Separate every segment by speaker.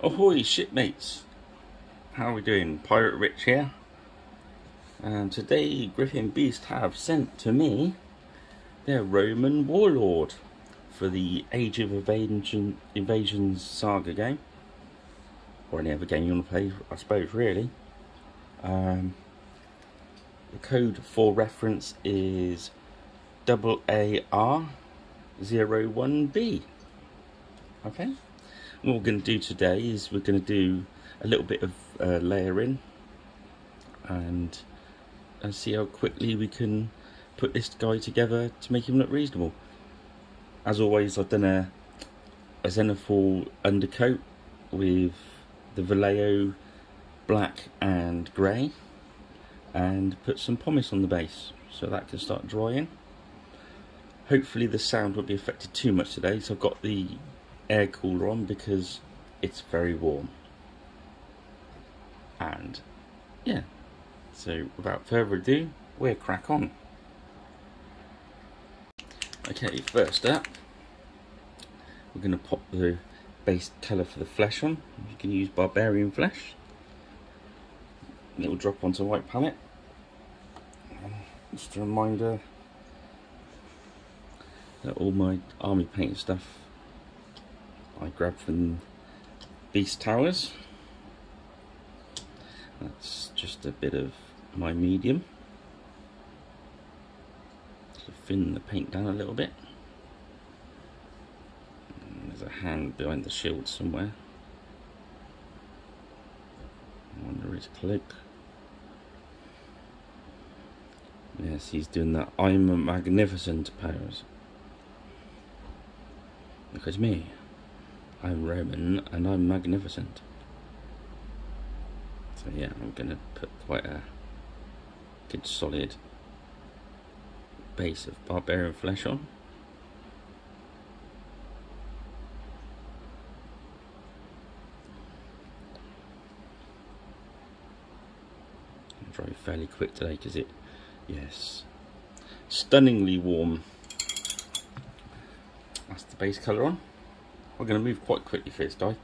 Speaker 1: Ahoy shipmates! How are we doing? Pirate Rich here. And today Gripping Beast have sent to me their Roman Warlord for the Age of Invasion, Invasions Saga game. Or any other game you want to play, I suppose, really. Um, the code for reference is AAR01B. Okay? What we're going to do today is we're going to do a little bit of uh, layering and, and see how quickly we can put this guy together to make him look reasonable. As always, I've done a, a undercoat with the Vallejo black and grey and put some pumice on the base so that can start drying. Hopefully the sound won't be affected too much today, so I've got the air cooler on because it's very warm. And yeah, so without further ado, we'll crack on. Okay, first up, we're going to pop the base colour for the flesh on. You can use barbarian flesh. It will drop onto white palette. Just a reminder that all my army paint stuff I grabbed from Beast Towers. That's just a bit of my medium. To thin the paint down a little bit. And there's a hand behind the shield somewhere. Under his cloak. Yes, he's doing that I'm a magnificent pose. Look at me. I'm Roman and I'm magnificent. So yeah, I'm going to put quite a good solid base of barbarian flesh on. Dry fairly quick today because it, yes, stunningly warm. That's the base colour on. We're going to move quite quickly for this die.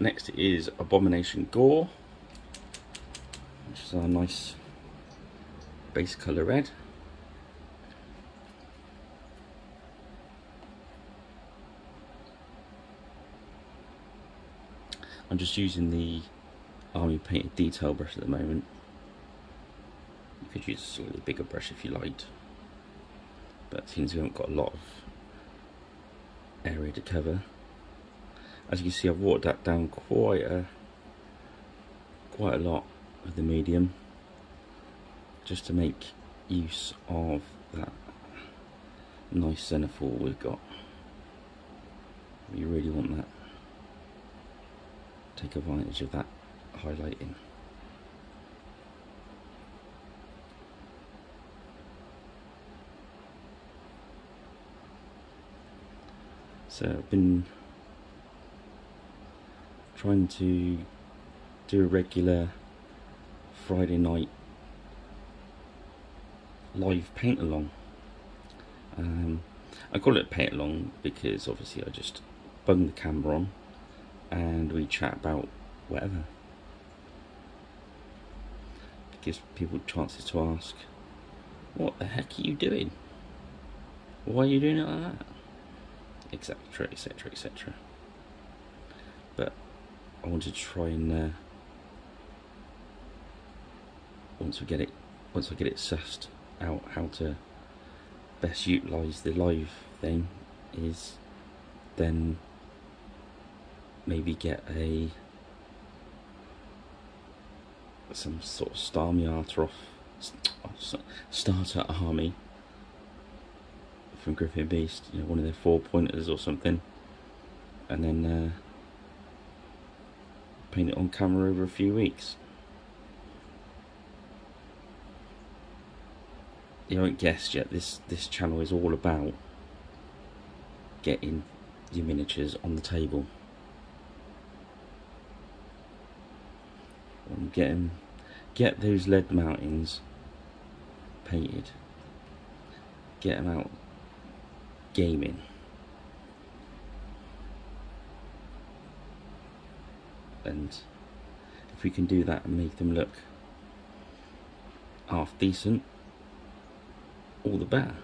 Speaker 1: Next is Abomination Gore, which is our nice base colour red. I'm just using the army painted detail brush at the moment. You could use a slightly bigger brush if you liked, but since we haven't got a lot of area to cover. As you can see, I've watered that down quite a quite a lot with the medium, just to make use of that nice zenithal we've got. You really want that. Take advantage of that highlighting. So I've been trying to do a regular Friday night live paint along. Um, I call it paint along because obviously I just bung the camera on and we chat about whatever. It gives people chances to ask, what the heck are you doing? Why are you doing it like that? Etc etc etc but I want to try and uh, once we get it once I get it sussed out how to best utilize the live thing is then maybe get a some sort of Starmy off starter army from Gripping Beast, you know, one of their four pointers or something, and then uh, paint it on camera over a few weeks. You haven't guessed yet, this, this channel is all about getting your miniatures on the table. And getting, get those lead mountains painted. Get them out gaming. and if we can do that and make them look half decent all the better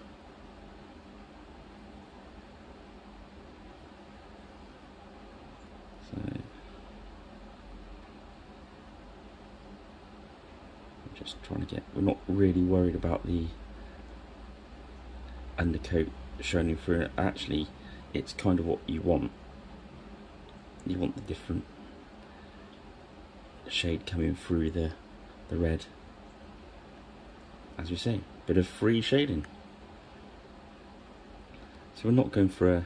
Speaker 1: so just trying to get we're not really worried about the undercoat shining through actually it's kind of what you want. You want the different shade coming through the the red. As we say a bit of free shading. So we're not going for a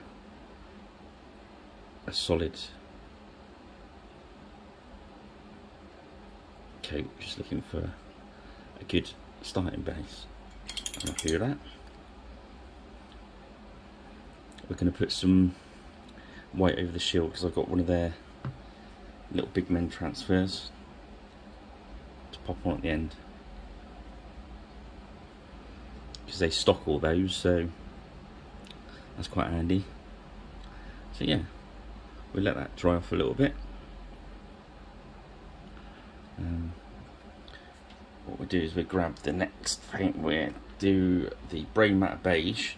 Speaker 1: a solid coat just looking for a good starting base. Happy with that we're going to put some white over the shield because I've got one of their little big men transfers to pop on at the end. Because they stock all those so that's quite handy. So yeah we'll let that dry off a little bit. Um, what we'll do is we'll grab the next paint we'll do the Brain Matter Beige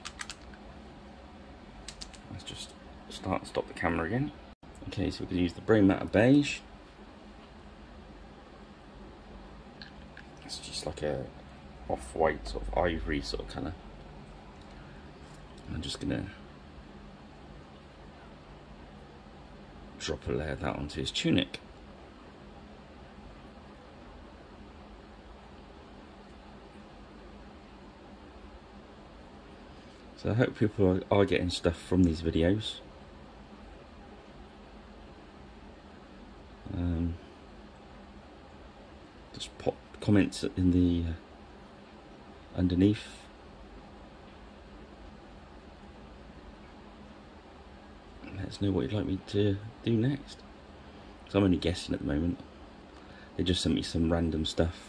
Speaker 1: let's just start stop the camera again. Okay, so we can use the Brain Matter Beige. It's just like a off-white sort of ivory sort of colour. I'm just gonna drop a layer of that onto his tunic. So I hope people are getting stuff from these videos. Um, just pop comments in the uh, underneath. Let us know what you'd like me to do next. So I'm only guessing at the moment. They just sent me some random stuff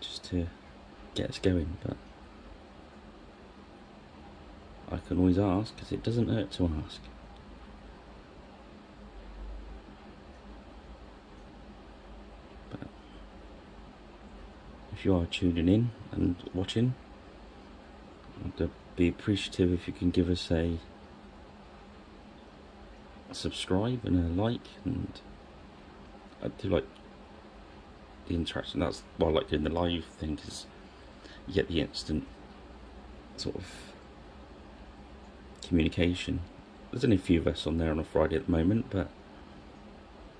Speaker 1: just to get us going, but I can always ask because it doesn't hurt to ask. If you are tuning in and watching, I'd be appreciative if you can give us a, a subscribe and a like and I do like the interaction that's why I like doing the live thing because you get the instant sort of communication. There's only a few of us on there on a Friday at the moment, but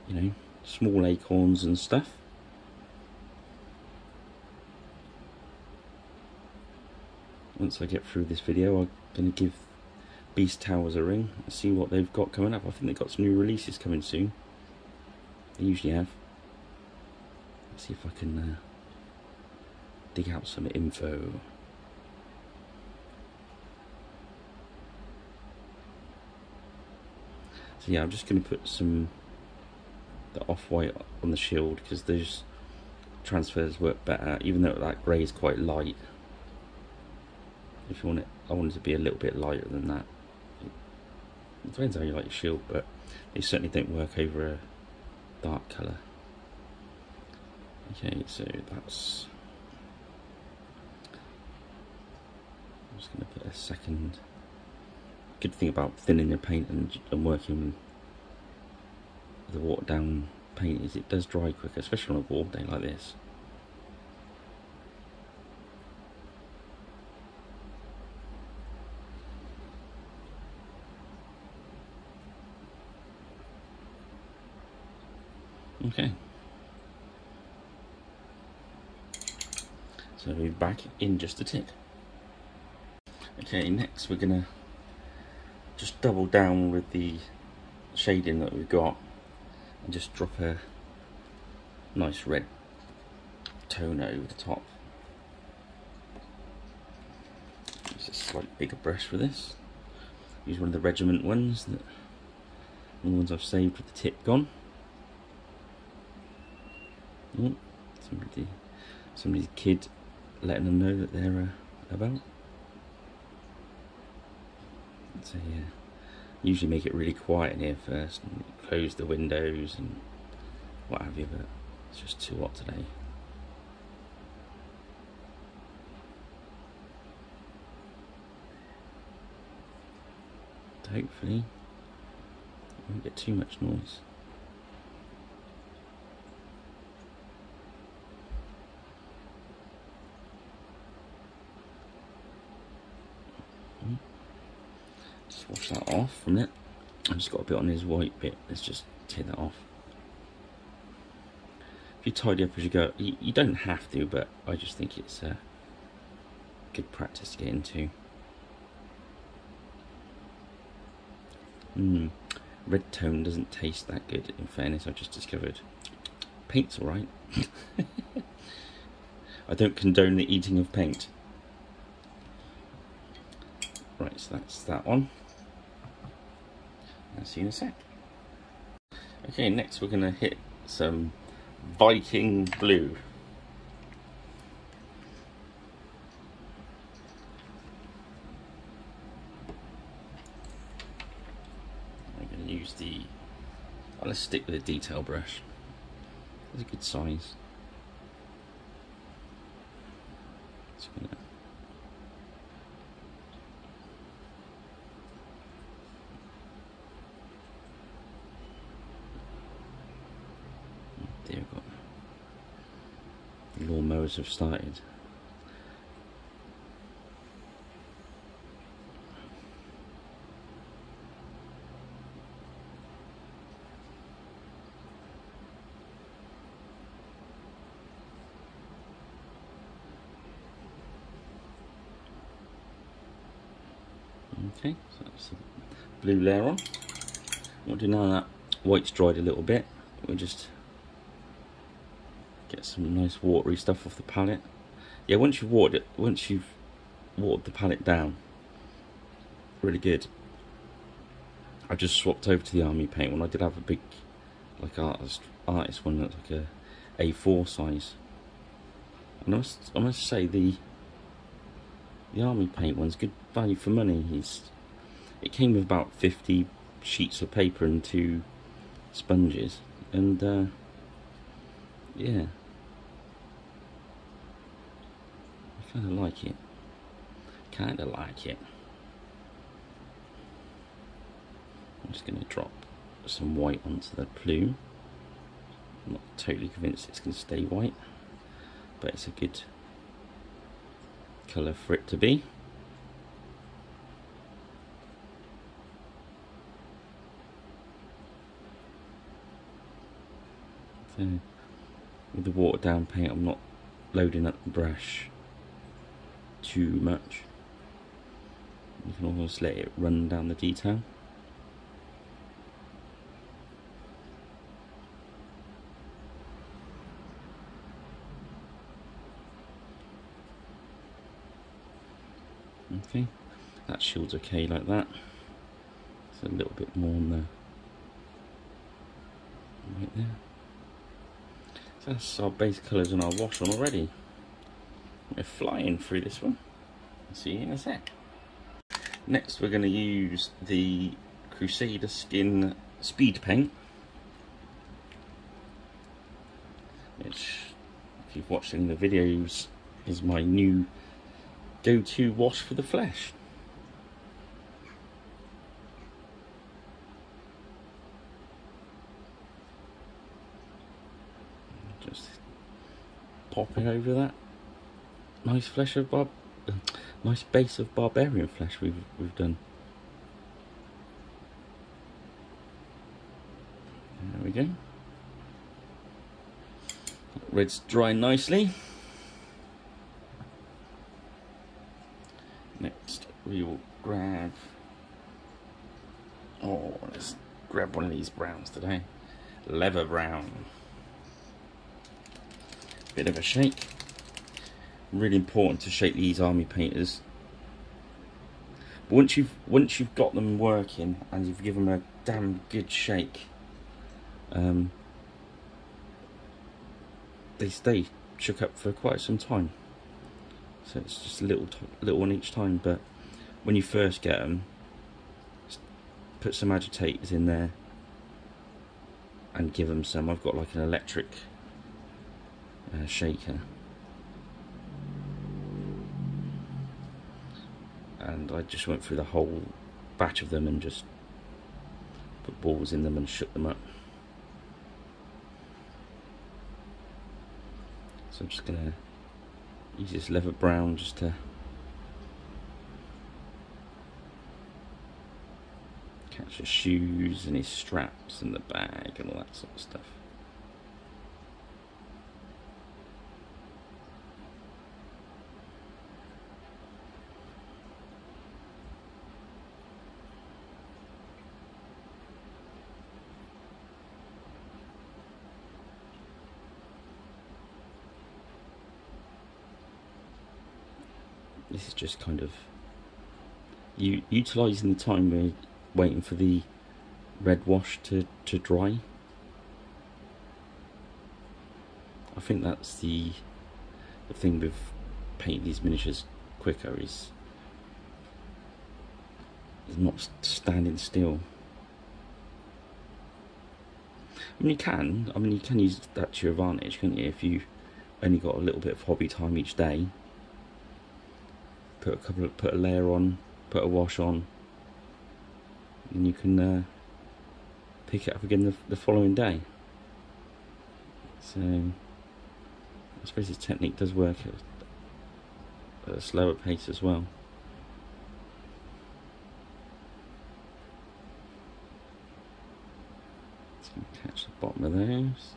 Speaker 1: you know, small acorns and stuff. Once I get through this video, I'm going to give Beast Towers a ring and see what they've got coming up. I think they've got some new releases coming soon. They usually have. Let's see if I can uh, dig out some info. So yeah, I'm just going to put some the off-white on the shield because those transfers work better, even though that grey is quite light. If you want it, I want it to be a little bit lighter than that. It depends how you like your shield, but they certainly don't work over a dark colour. Okay, so that's... I'm just going to put a second good thing about thinning your paint and, and working the watered down paint is it does dry quicker, especially on a warm day like this. Okay. So we're back in just a tick. Okay, next we're gonna just double down with the shading that we've got and just drop a nice red tone over the top. Use a slightly bigger brush for this. Use one of the regiment ones, that, the ones I've saved with the tip gone. Oh, somebody, somebody's kid letting them know that they're uh, about. So yeah, Usually make it really quiet in here first close the windows and what have you, but it's just too hot today. Hopefully, won't get too much noise. Wash that off from it. I've just got a bit on his white bit. Let's just take that off. If you tidy up as you go, you, you don't have to, but I just think it's a good practice to get into. Hmm, red tone doesn't taste that good, in fairness, I just discovered. Paint's alright. I don't condone the eating of paint. Right, so that's that one. I'll see you in a sec. Okay, next we're going to hit some Viking Blue. I'm going to use the... I'll let's stick with the detail brush. It's a good size. Gonna... There we go. The lawnmowers have started. Okay, so that's the blue layer on. What do now that white's dried a little bit, we'll just get some nice watery stuff off the palette. Yeah, once you've watered it, once you've watered the palette down, really good. I just swapped over to the army paint one. I did have a big, like artist artist one that's like a A4 size. And I must, I must say the the army paint one's good value for money. It came with about 50 sheets of paper and two sponges. And, uh, yeah. I kind of like it. Kind of like it. I'm just going to drop some white onto the plume. I'm not totally convinced it's going to stay white, but it's a good colour for it to be. So with the watered down paint I'm not loading up the brush too much. You can almost let it run down the detail. Okay, that shield's okay like that. It's a little bit more on the right there. So that's our base colours and our wash on already. We're flying through this one. see you in a sec. Next we're going to use the Crusader Skin Speed Paint. Which, if you've watched any of the videos, is my new go-to wash for the flesh. Just pop it over that nice flesh of barb, nice base of barbarian flesh we've we've done. There we go. Red's dry nicely. Next, we will grab. Oh, let's grab one of these browns today. Leather brown. Bit of a shake. Really important to shake these army painters. But once you've once you've got them working and you've given them a damn good shake, um, they stay shook up for quite some time so it's just a little little one each time but when you first get them put some agitators in there and give them some. I've got like an electric uh, shaker. And I just went through the whole batch of them and just put balls in them and shook them up. So I'm just to use this leather brown just to catch his shoes and his straps and the bag and all that sort of stuff. This is just kind of you utilizing the time we're waiting for the red wash to, to dry. I think that's the the thing with painting these miniatures quicker is is not standing still. I mean you can, I mean you can use that to your advantage, can't you? If you only got a little bit of hobby time each day, put a couple of, put a layer on, put a wash on, and you can uh, pick it up again the, the following day. So I suppose this technique does work at, at a slower pace as well. So catch the bottom of those.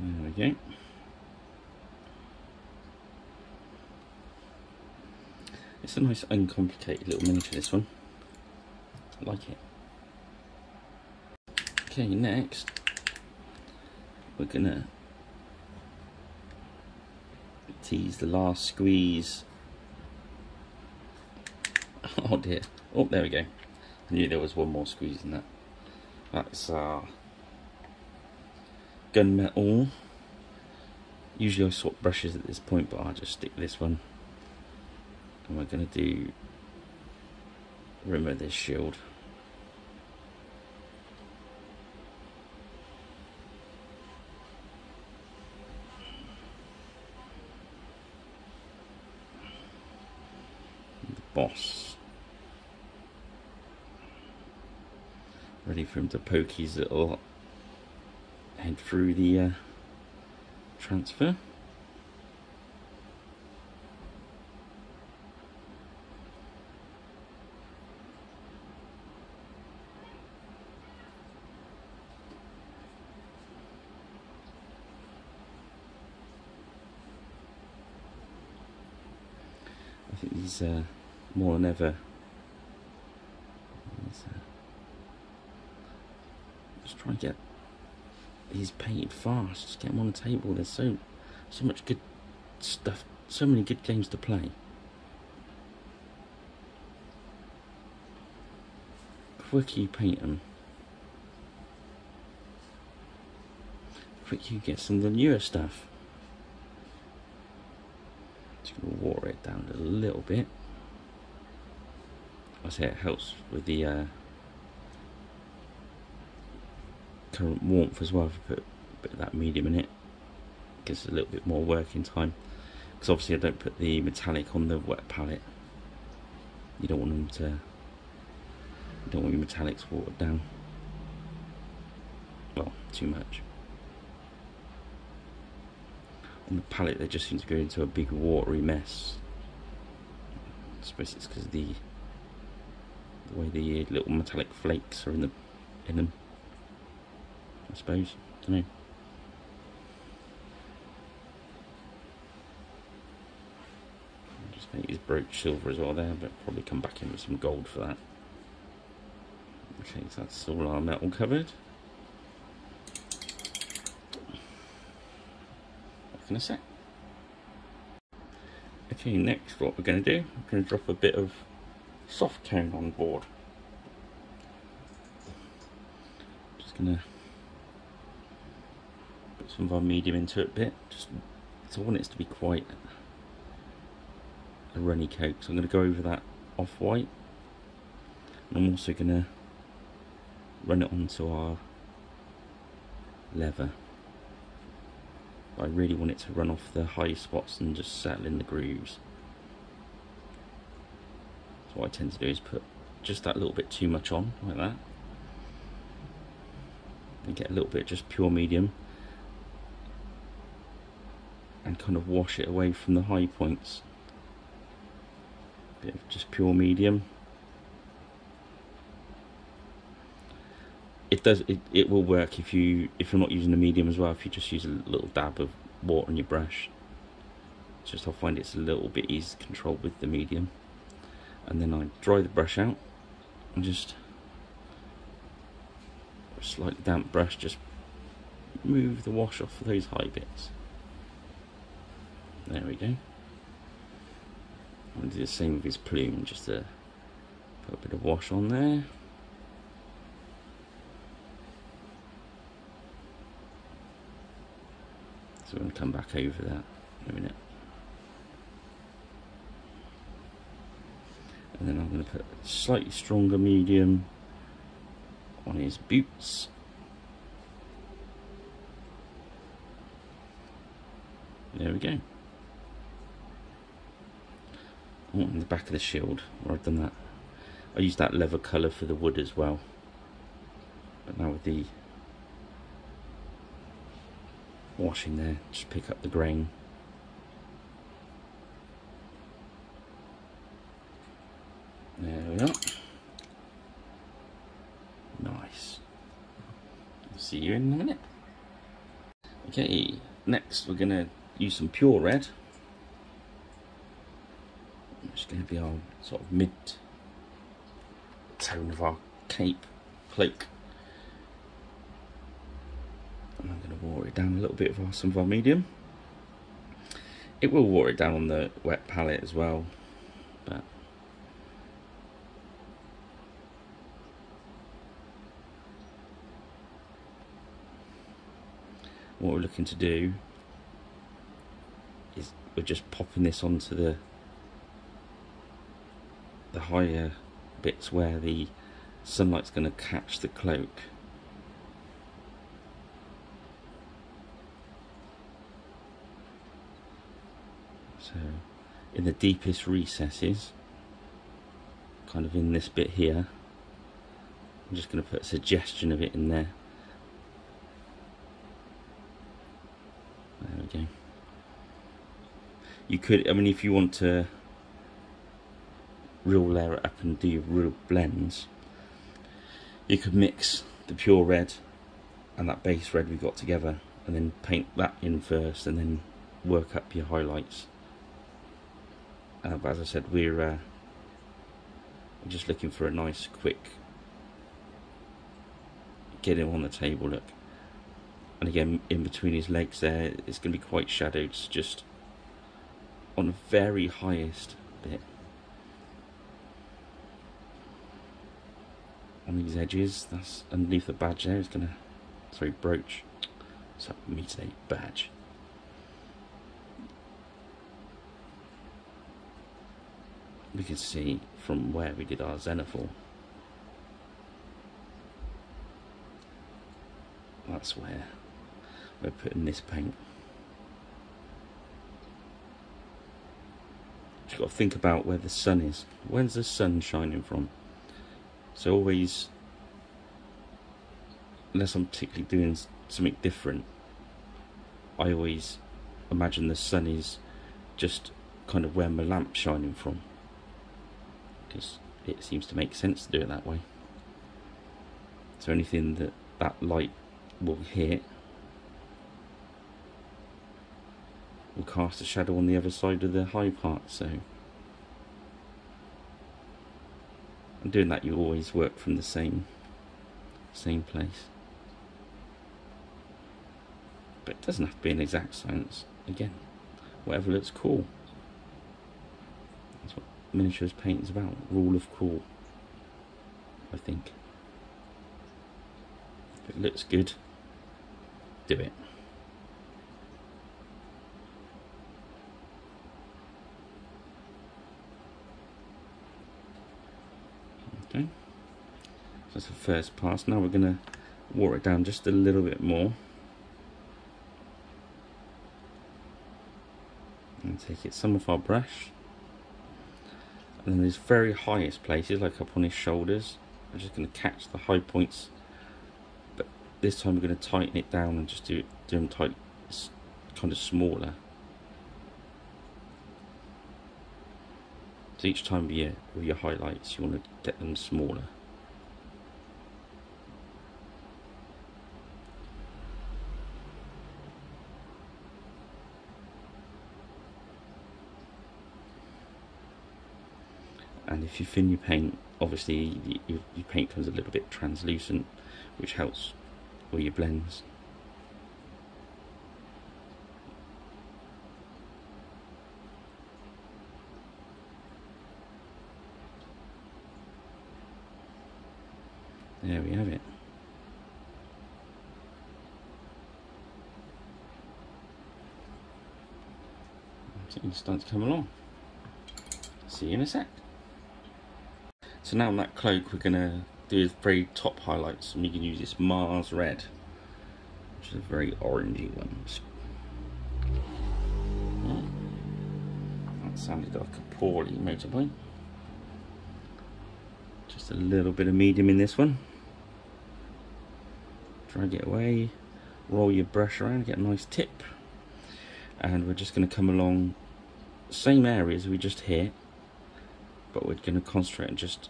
Speaker 1: There we go. It's a nice uncomplicated little miniature this one. I like it. Okay, next we're gonna tease the last squeeze. Oh dear. Oh, there we go. I knew there was one more squeeze in that. That's uh, gunmetal. Usually I swap brushes at this point, but I'll just stick this one. And we're going to do remove this shield. The boss. Ready for him to poke his little head through the uh, transfer I think he's uh, more than ever. Uh, just trying to get these painted fast. Just get them on the table. There's so so much good stuff. So many good games to play. Quick you paint them. Quick you get some of the newer stuff. Just to water it down a little bit. I say it helps with the uh, current warmth as well. If I put a bit of that medium in it, gives a little bit more working time. Because obviously I don't put the metallic on the wet palette. You don't want them to. You don't want your metallics watered down. Well, too much on the palette they just seem to go into a big watery mess. I suppose it's because the, the way the little metallic flakes are in the in them. I suppose. I don't know. just think he's broke silver as well there, but probably come back in with some gold for that. Okay, so that's all our metal covered. in a sec. Okay, next what we're going to do, we're going to drop a bit of soft tone on board. Just going to some of our medium into it a bit. Just, I want it to be quite a runny coat. So I'm going to go over that off-white. I'm also going to run it onto our leather. I really want it to run off the high spots and just settle in the grooves. So what I tend to do is put just that little bit too much on, like that. And get a little bit just pure medium. And kind of wash it away from the high points. Bit of just pure medium. it does it, it will work if you if you're not using the medium as well if you just use a little dab of water on your brush just I find it's a little bit easier to control with the medium and then I dry the brush out and just a slightly damp brush just move the wash off of those high bits there we go I'm going to do the same with his plume just to put a bit of wash on there So we're going to come back over that in a minute. And then I'm going to put a slightly stronger medium on his boots. There we go. Oh, the back of the shield, where I've done that. I used that leather colour for the wood as well. But now with the washing there, just pick up the grain. There we are. Nice. See you in a minute. Okay, next we're going to use some pure red. Going to be our sort of mid tone of our cape cloak. And I'm going to water it down a little bit with some of our medium. It will water it down on the wet palette as well, but what we're looking to do is we're just popping this onto the the higher bits where the sunlight's going to catch the cloak So in the deepest recesses, kind of in this bit here, I'm just going to put a suggestion of it in there. There we go. You could, I mean, if you want to real layer up and do your real blends, you could mix the pure red and that base red we got together and then paint that in first and then work up your highlights. Uh, but as I said we're uh, just looking for a nice quick get him on the table look. And again in between his legs there it's going to be quite shadowed it's just on the very highest bit on these edges that's underneath the badge there it's going to sorry brooch. So me today badge. We can see from where we did our zenithal that's where we're putting this paint. You've got to think about where the sun is. Where's the sun shining from so always unless I'm particularly doing something different I always imagine the sun is just kind of where my lamp's shining from because it seems to make sense to do it that way. So anything that that light will hit will cast a shadow on the other side of the high part so and doing that you always work from the same same place but it doesn't have to be an exact science again whatever looks cool that's what miniatures paint is about. Rule of cool, I think. If it looks good, do it. Okay, so that's the first pass. Now we're going to water it down just a little bit more. And take it some of our brush. And then these very highest places, like up on his shoulders, I'm just going to catch the high points. But this time we're going to tighten it down and just do, do them tight, kind of smaller. So each time with with your highlights, you want to get them smaller. and if you thin your paint obviously your, your paint comes a little bit translucent which helps with your blends There we have it. It's starting to come along. See you in a sec. So now on that cloak we're going to do the very top highlights and we can use this Mars Red which is a very orangey one. That sounded like a poorly motorbike. Just a little bit of medium in this one. Drag it away, roll your brush around, get a nice tip. And we're just going to come along same areas we just hit but we're going to concentrate on just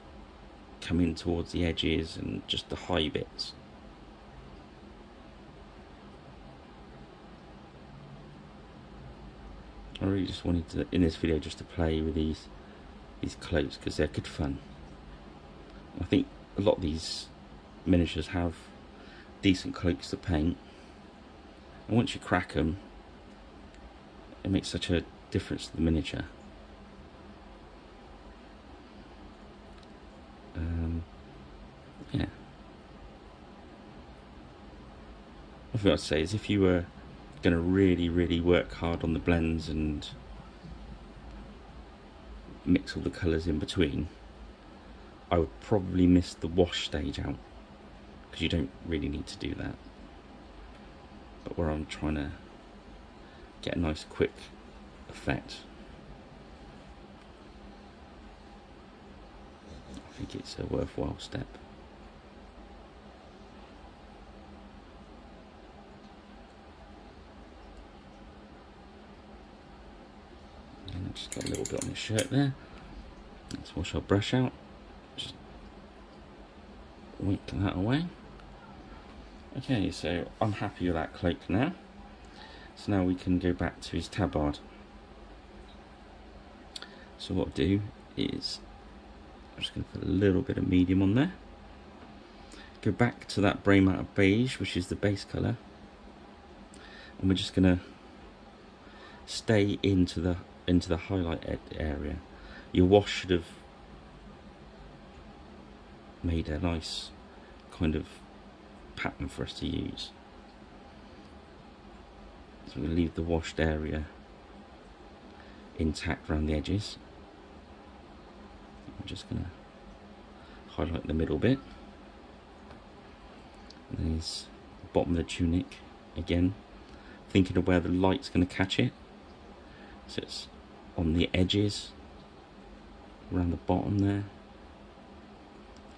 Speaker 1: come in towards the edges and just the high bits. I really just wanted to, in this video, just to play with these these cloaks because they're good fun. I think a lot of these miniatures have decent cloaks to paint, and once you crack them, it makes such a difference to the miniature. Yeah. I think I'd say is if you were going to really, really work hard on the blends and mix all the colours in between, I would probably miss the wash stage out because you don't really need to do that. But where I'm trying to get a nice quick effect, I think it's a worthwhile step. Just got a little bit on his shirt there. Let's wash our brush out. Just wipe that away. Okay, so I'm happy with that cloak now. So now we can go back to his tabard. So what I'll do is, I'm just going to put a little bit of medium on there. Go back to that Brain Matter Beige, which is the base colour. And we're just going to stay into the into the highlight area. Your wash should have made a nice kind of pattern for us to use. So we're going to leave the washed area intact around the edges. I'm just going to highlight the middle bit. There's the bottom of the tunic again, thinking of where the light's going to catch it. So it's on the edges around the bottom there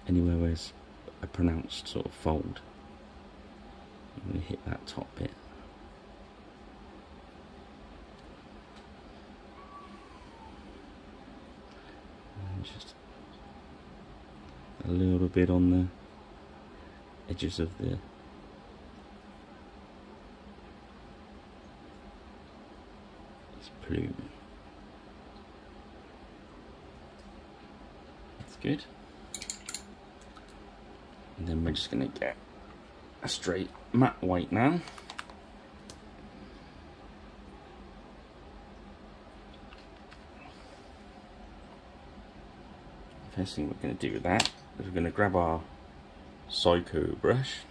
Speaker 1: anywhere where a pronounced sort of fold. I'm going to hit that top bit. And just a little bit on the edges of the plume good. And then we're just going to get a straight matte white now. First thing we're going to do with that is we're going to grab our Psycho brush,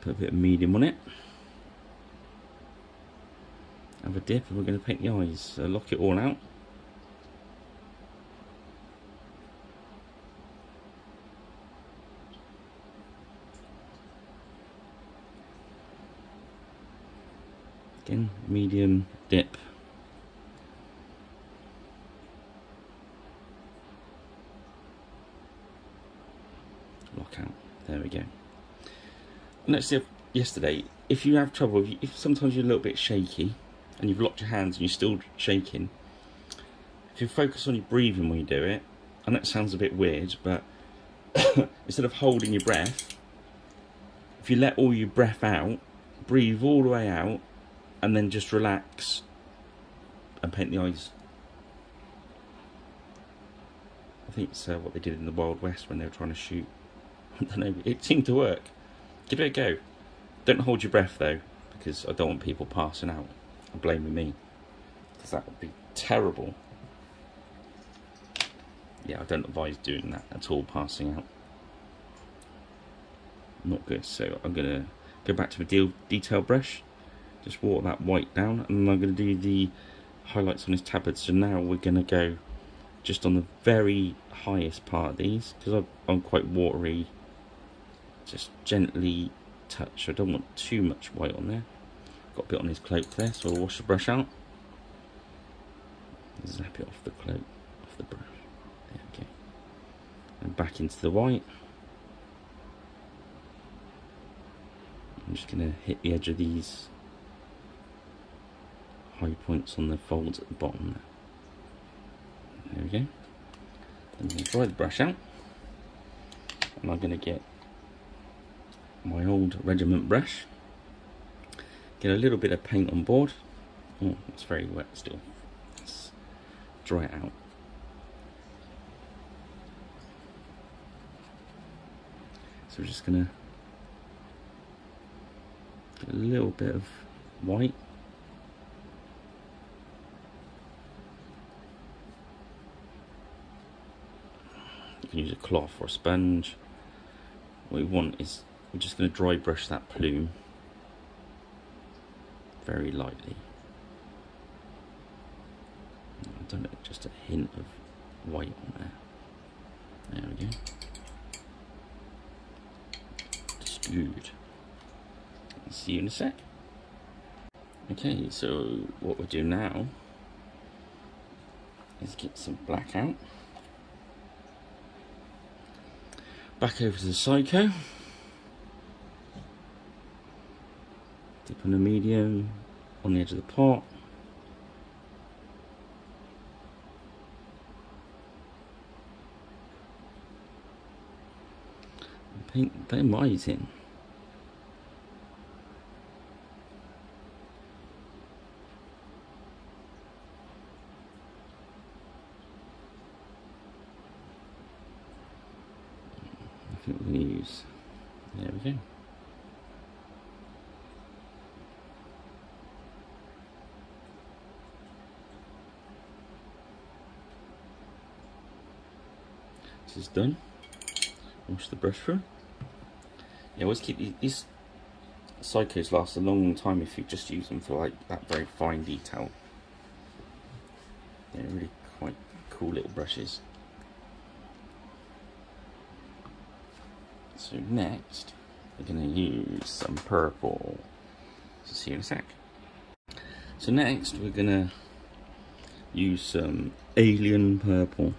Speaker 1: put a bit of medium on it, have a dip and we're going to paint the eyes, so lock it all out. Medium dip. Lock out. There we go. Let's see if yesterday, if you have trouble, if, you, if sometimes you're a little bit shaky and you've locked your hands and you're still shaking, if you focus on your breathing when you do it, and that sounds a bit weird, but instead of holding your breath, if you let all your breath out, breathe all the way out, and then just relax and paint the eyes. I think it's uh, what they did in the Wild West when they were trying to shoot. I don't know, it seemed to work. Give it a go. Don't hold your breath though, because I don't want people passing out and blaming me. Because that would be terrible. Yeah, I don't advise doing that at all, passing out. Not good. So I'm going to go back to the detail brush. Just water that white down. And I'm going to do the highlights on his tabard. So now we're going to go just on the very highest part of these. Because I'm quite watery. Just gently touch. I don't want too much white on there. Got a bit on his cloak there, so I'll wash the brush out. Zap it off the cloak, off the brush. There we go. And back into the white. I'm just going to hit the edge of these high points on the folds at the bottom there. There we go. I'm going to dry the brush out. And I'm going to get my old regiment brush. Get a little bit of paint on board. Oh, it's very wet still. Let's dry it out. So we're just gonna get a little bit of white. Can use a cloth or a sponge. What we want is we're just going to dry brush that plume very lightly. I've done it just a hint of white on there. There we go. Good. See you in a sec. Okay, so what we do now is get some black out. Back over to the Psycho. Dip on a medium on the edge of the pot. Paint them eyes in. We're use, there we go. This is done. Wash the brush through. Yeah, always keep these, these psychos last a long time if you just use them for like that very fine detail. They're really quite cool little brushes. So next, we're to use some purple. So see you in a sec. So next, we're to use some alien purple.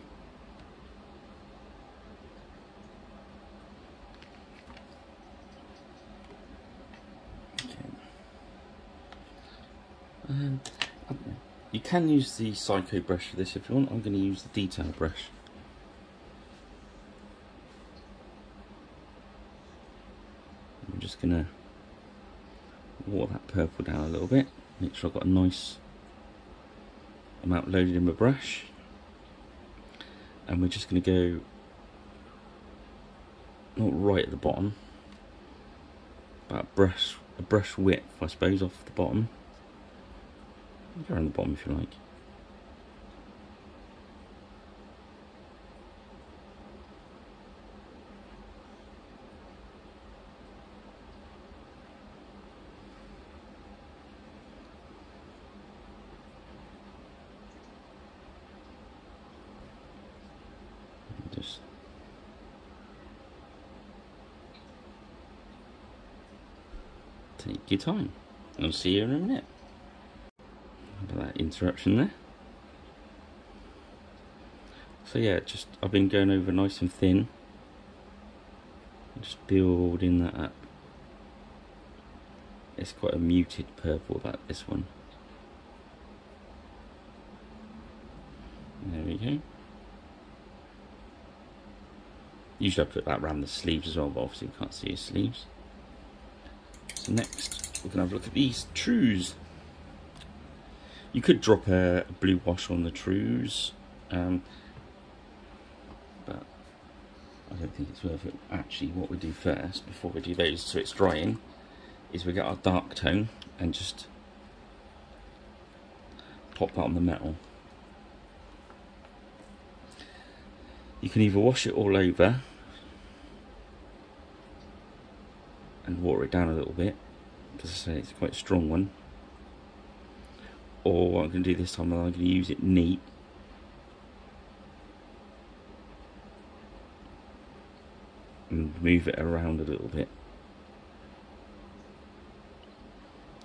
Speaker 1: Um, you can use the Psycho brush for this if you want. I'm going to use the detail brush. To water that purple down a little bit. Make sure I've got a nice amount loaded in my brush. And we're just going to go not right at the bottom, but brush a brush width, I suppose, off the bottom. Around the bottom if you like. Just take your time. I'll see you in a minute. About That interruption there. So yeah, just I've been going over nice and thin. Just building that up. It's quite a muted purple, that this one. There we go. Usually I put that around the sleeves as well, but obviously you can't see his sleeves. Next, we're going to have a look at these trews. You could drop a, blue wash on the trews, um, but I don't think it's worth it. Actually, what we do first, before we do those so it's drying, is we get our dark tone and just pop that on the metal. You can either wash it all over and water it down a little bit. Because I say it's quite a strong one. Or what I'm going to do this time I'm going to use it neat. And move it around a little bit.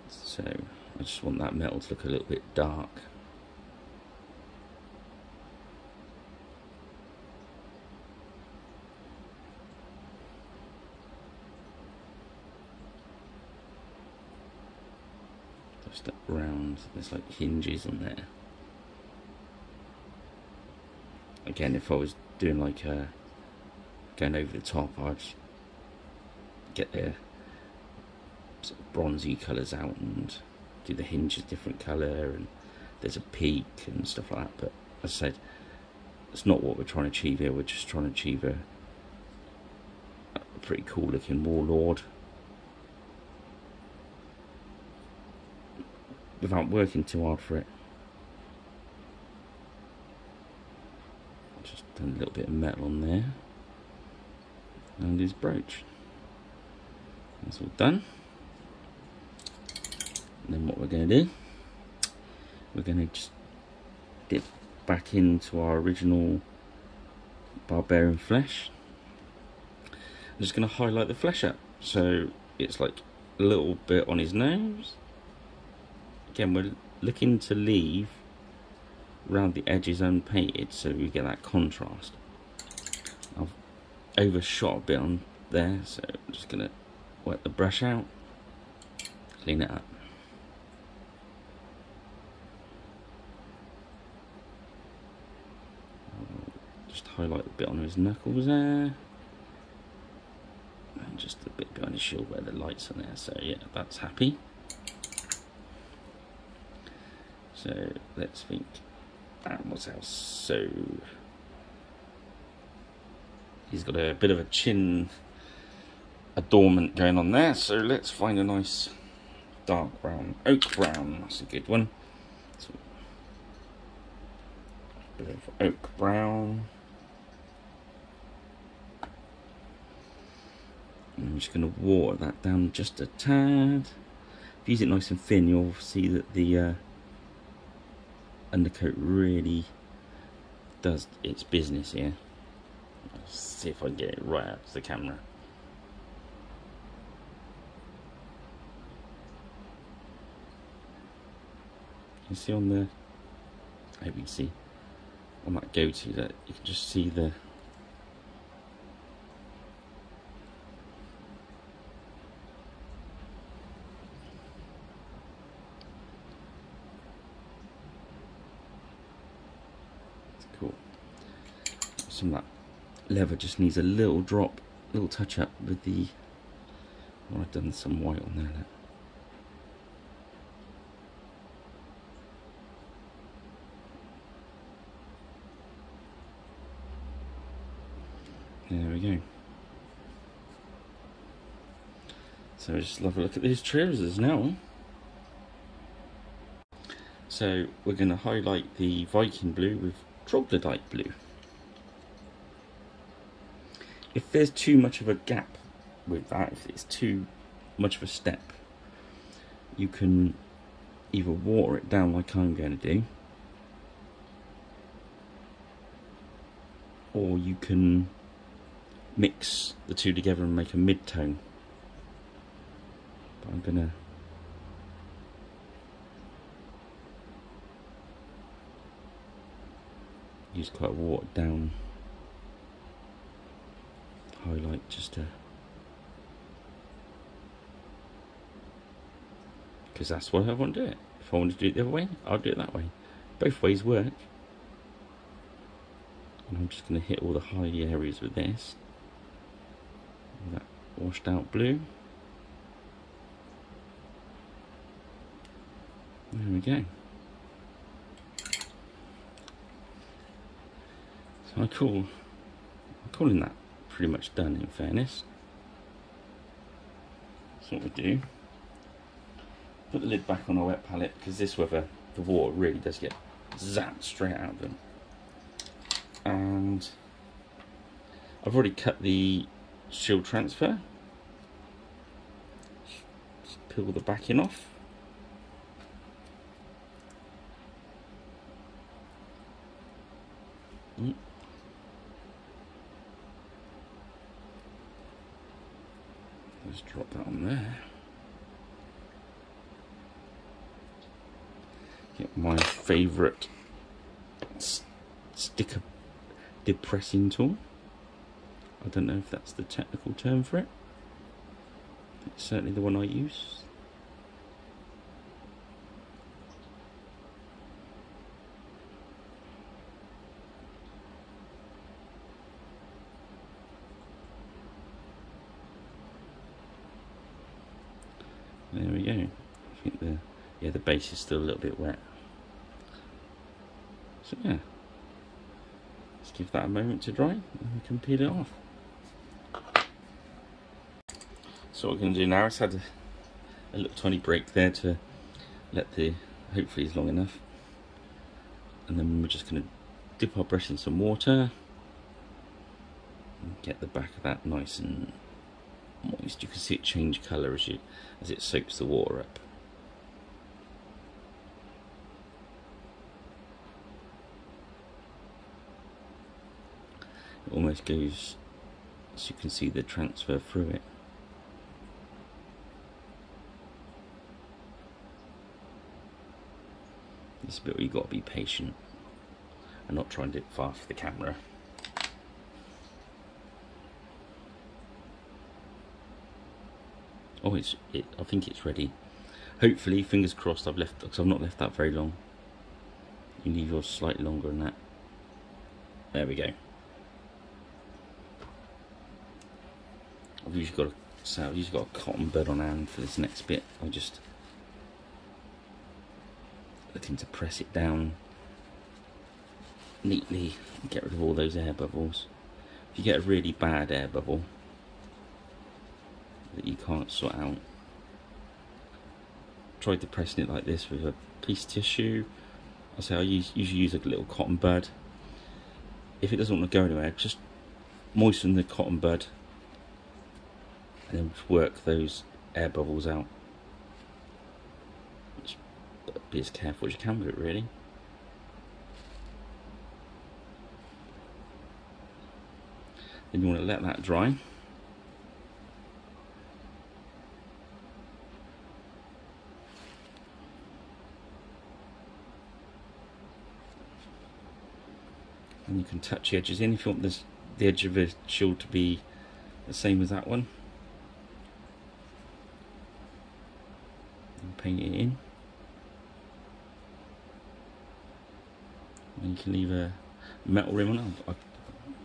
Speaker 1: So I just want that metal to look a little bit dark round there's like hinges on there. Again if I was doing like a going over the top I'd get the sort of bronzy colours out and do the hinges different colour and there's a peak and stuff like that. But as I said it's not what we're trying to achieve here. We're just trying to achieve a, a pretty cool looking warlord without working too hard for it. Just a little bit of metal on there. And his brooch. That's all done. And then what we're going to do, we're going to just dip back into our original barbarian flesh. I'm just going to highlight the flesh up. So it's like a little bit on his nose again we're looking to leave around the edges unpainted so we get that contrast. I've overshot a bit on there so I'm just gonna wet the brush out clean it up. Just highlight the bit on his knuckles there and just a bit behind his shield where the lights are there so yeah that's happy So let's think. And what else? So he's got a bit of a chin adornment going on there. So let's find a nice dark brown, oak brown. That's a good one. So, bit of oak brown. I'm just going to water that down just a tad. If you use it nice and thin, you'll see that the uh, undercoat really does its business here. Let's see if I can get it right out to the camera. You see on the, I hope you can see, on that goatee that you can just see the that leather just needs a little drop, little touch up with the, well, I've done some white on there. There we go. So just have a look at these trousers now. So we're going to highlight the Viking blue with troglodyte blue if there's too much of a gap with that, if it's too much of a step, you can either water it down like I'm going to do, or you can mix the two together and make a mid-tone. But I'm going to use quite a watered down highlight just to because that's what I want to do it. If I want to do it the other way, I'll do it that way. Both ways work. And I'm just going to hit all the high areas with this. That washed out blue. There we go. So I call, I'm calling that pretty much done in fairness. That's what we do. Put the lid back on our wet palette because this weather, the water really does get zapped straight out of them. And I've already cut the shield transfer. Just peel the backing off. Mm. Let's drop that on there. Get my favourite sticker depressing tool. I don't know if that's the technical term for it. It's certainly the one I use. There we go. I think the yeah the base is still a little bit wet. So yeah, let's give that a moment to dry and we can peel it off. So what we're going to do now is had a, a little tiny break there to let the, hopefully it's long enough. And then we're just going to dip our brush in some water and get the back of that nice and moist. You can see it change colour as you as it soaks the water up. It almost goes so you can see the transfer through it. This bit where you've got to be patient and not try and do it far for the camera. Oh, it's. It, I think it's ready. Hopefully, fingers crossed. I've left because I've not left that very long. You need yours slightly longer than that. There we go. I've usually got a so I've usually got a cotton bud on hand for this next bit. I'm just looking to press it down neatly and get rid of all those air bubbles. If you get a really bad air bubble, that you can't sort out. Try depressing it like this with a piece of tissue. I say I use, usually use a little cotton bud. If it doesn't want to go anywhere, just moisten the cotton bud and then work those air bubbles out. Just be as careful as you can with it really. Then you want to let that dry. And you can touch the edges. In if you want this, the edge of the shield to be the same as that one. And paint it in. And you can leave a metal rim on I,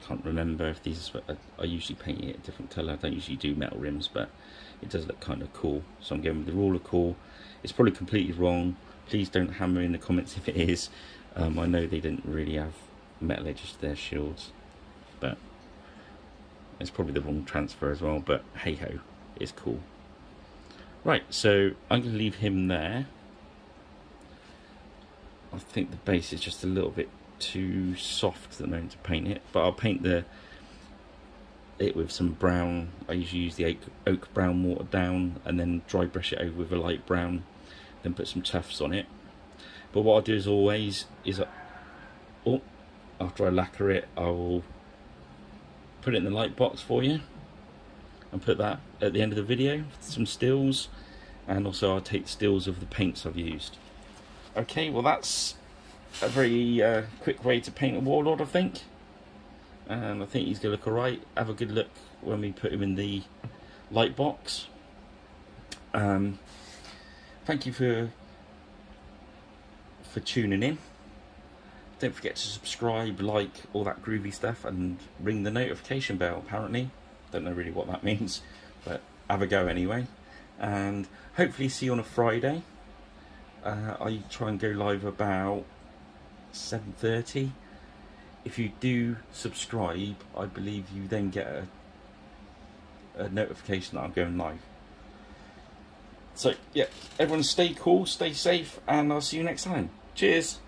Speaker 1: can't remember if these I, I usually paint it a different colour. I don't usually do metal rims but it does look kind of cool. So I'm going with the ruler cool it's probably completely wrong. Please don't hammer in the comments if it is. Um, I know they didn't really have metal edges to their shields. But it's probably the wrong transfer as well but hey ho it's cool. Right so I'm going to leave him there. I think the base is just a little bit too soft at the moment to paint it but I'll paint the it with some brown I usually use the oak, oak brown water down and then dry brush it over with a light brown then put some tufts on it. But what I'll do as always is I, oh after I lacquer it I'll put it in the light box for you and put that at the end of the video some stills and also I'll take stills of the paints I've used okay well that's a very uh, quick way to paint a warlord, I think. And I think he's going to look alright. Have a good look when we put him in the light box. Um, thank you for for tuning in. Don't forget to subscribe, like, all that groovy stuff, and ring the notification bell, apparently. Don't know really what that means, but have a go anyway. And hopefully see you on a Friday. Uh, I try and go live about 7.30. If you do subscribe, I believe you then get a, a notification that I'm going live. So, yeah, everyone stay cool, stay safe, and I'll see you next time. Cheers!